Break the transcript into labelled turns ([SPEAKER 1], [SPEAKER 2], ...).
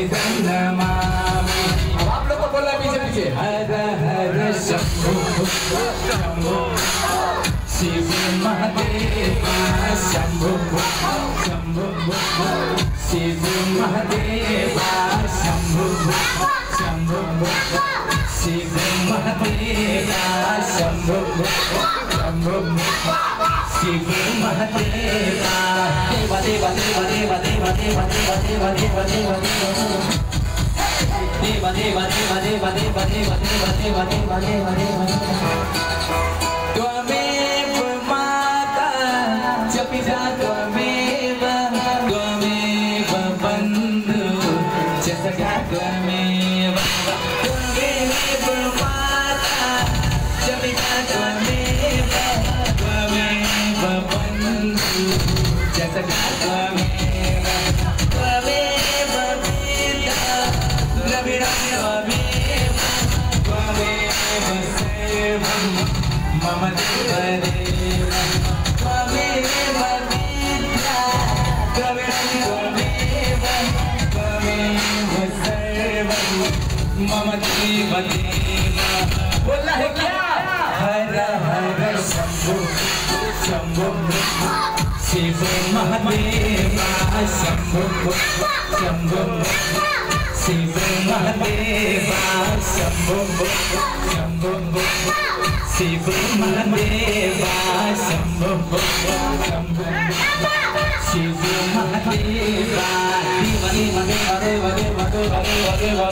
[SPEAKER 1] अब आप लोग को बोलना पीछे पीछे हर हर शंभो शंभो शिव महादेवा शंभो शंभो शिव महादेवा शंभो शंभो शिव महादेवा शंभो शंभो शिव महादेवा देवा देवा देवा देवा Jessica, मम देवदेव बोला है हर हर Shambho Shambho Shiv Mahadeva Shambho Shambho Shivamandeva Shambhava Shivamandeva Deva Deva Deva Deva Deva Deva Deva